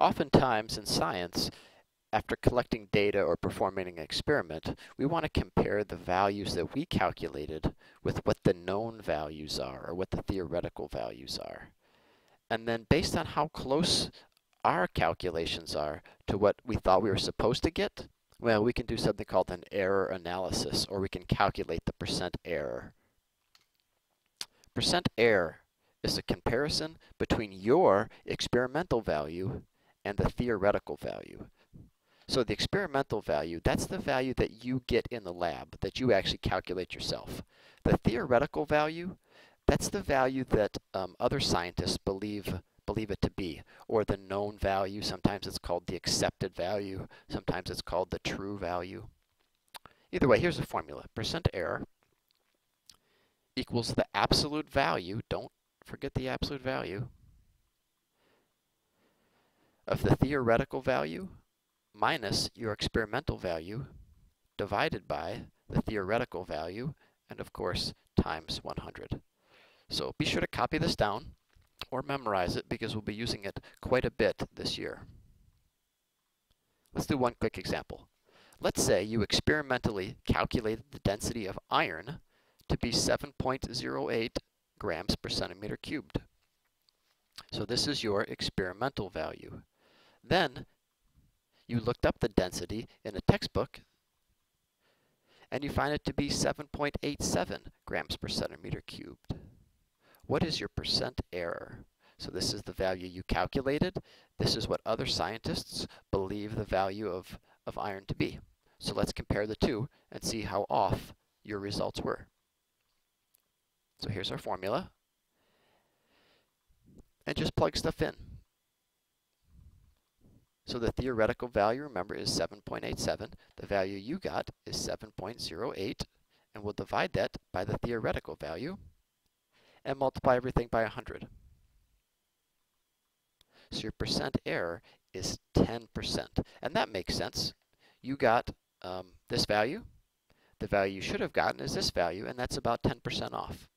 Oftentimes in science, after collecting data or performing an experiment, we want to compare the values that we calculated with what the known values are or what the theoretical values are. And then based on how close our calculations are to what we thought we were supposed to get, well, we can do something called an error analysis, or we can calculate the percent error. Percent error is a comparison between your experimental value and the theoretical value. So the experimental value, that's the value that you get in the lab, that you actually calculate yourself. The theoretical value, that's the value that um, other scientists believe believe it to be, or the known value. Sometimes it's called the accepted value. Sometimes it's called the true value. Either way, here's the formula. Percent error equals the absolute value, don't forget the absolute value, of the theoretical value minus your experimental value divided by the theoretical value, and of course, times 100. So be sure to copy this down or memorize it because we'll be using it quite a bit this year. Let's do one quick example. Let's say you experimentally calculated the density of iron to be 7.08 grams per centimeter cubed. So this is your experimental value. Then you looked up the density in a textbook and you find it to be 7.87 grams per centimeter cubed. What is your percent error? So this is the value you calculated. This is what other scientists believe the value of, of iron to be. So let's compare the two and see how off your results were. So here's our formula. And just plug stuff in. So the theoretical value, remember, is 7.87. The value you got is 7.08. And we'll divide that by the theoretical value and multiply everything by 100. So your percent error is 10%. And that makes sense. You got um, this value. The value you should have gotten is this value, and that's about 10% off.